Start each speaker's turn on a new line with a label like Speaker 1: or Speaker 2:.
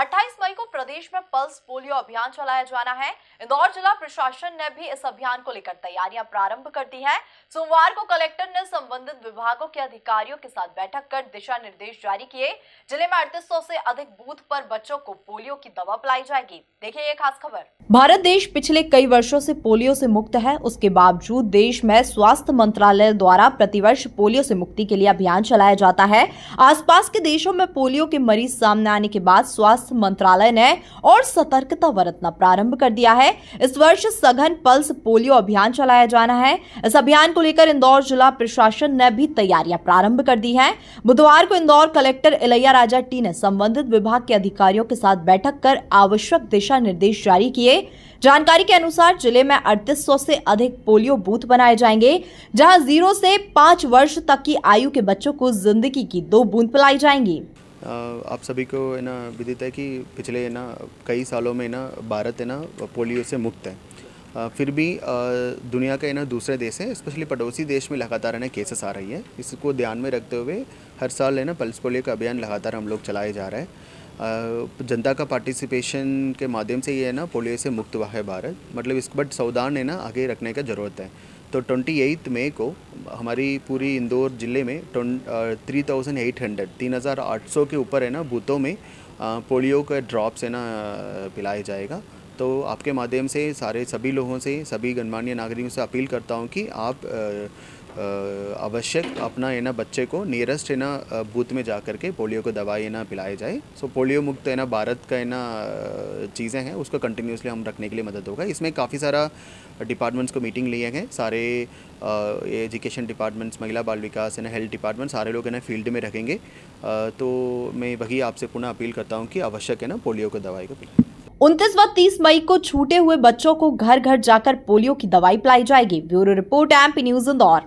Speaker 1: 28 मई को प्रदेश में pulse polio अभियान चलाया जाना है। इंदौर जिला प्रशासन ने भी इस अभियान को लेकर तैयारियाँ प्रारंभ कर दी है। सोमवार को कलेक्टर ने संबंधित विभागों के अधिकारियों के साथ बैठक कर दिशा निर्देश जारी किए, ज़िले में अड़तीस से अधिक बूथ पर बच्चों को पोलियो की दवा पिलाई जाएगी। देखिए ये खास खबर। भारत देश पिछले कई वर्षो से पोलियो से मुक्त है। उसके बावजूद देश में स्वास्थ्य मंत्रालय द्वारा प्रतिवर्ष पोलियो से मुक्ति के लिए अभियान चलाया जाता है। आसपास के देशों में पोलियो के मरीज़ सामने आने के बाद स्वास्थ्य स्वास्थ्य मंत्रालय ने और सतर्कता बरतना प्रारंभ कर दिया है। इस वर्ष सघन पल्स पोलियो अभियान चलाया जाना है। इस अभियान को लेकर इंदौर जिला प्रशासन ने भी तैयारियाँ प्रारंभ कर दी है। बुधवार को इंदौर कलेक्टर इलैया राजा टी ने संबंधित विभाग के अधिकारियों के साथ बैठक कर आवश्यक दिशा निर्देश जारी किए। जानकारी के अनुसार ज़िले में 3800 से अधिक पोलियो बूथ बनाए जाएँगे, जहाँ ज़ीरो से पाँच वर्ष तक की आयु के बच्चों को ज़िंदगी की दो बूंद पिलाई जाएँगी।
Speaker 2: आप सभी को है ना विदित है कि पिछले ना कई सालों में ना भारत है ना पोलियो से मुक्त है। फिर भी दुनिया के ना दूसरे देश हैं, स्पेशली पड़ोसी देश में लगातार है ना केसेस आ रही है। इसको ध्यान में रखते हुए हर साल है ना पल्स पोलियो का अभियान लगातार हम लोग चलाए जा रहे हैं। जनता का पार्टिसिपेशन के माध्यम से ये है ना पोलियो से मुक्त हुआ है भारत। मतलब इस, बट सावधान है ना आगे रखने का ज़रूरत है। तो ट्वेंटी एट मई को हमारी पूरी इंदौर ज़िले में थ्री थाउज़ेंड एट हंड्रेड तीन हज़ार आठ सौ के ऊपर है ना बूथों में पोलियो का ड्रॉप्स है ना पिलाया जाएगा। तो आपके माध्यम से सारे सभी लोगों से, सभी गणमान्य नागरिकों से अपील करता हूँ कि आप आवश्यक अपना है ना बच्चे को नियरेस्ट है ना बूथ में जा कर के पोलियो को दवाई है ना पिलाए जाए। सो पोलियो मुक्त है ना भारत का है ना चीज़ें हैं, उसको कंटिन्यूसली हम रखने के लिए मदद होगा। इसमें काफ़ी सारा डिपार्टमेंट्स को मीटिंग लिए हैं। सारे एजुकेशन डिपार्टमेंट्स महिला बाल विकास है ना हेल्थ डिपार्टमेंट सारे लोग है ना फ़ील्ड में रखेंगे तो मैं वही आपसे पुनः अपील करता हूँ कि आवश्यक है ना पोलियो को दवाई को पिलाए।
Speaker 1: उनतीस व तीस मई को छूटे हुए बच्चों को घर घर जाकर पोलियो की दवाई पिलाई जाएगी। Bureau report, MP news, Indore.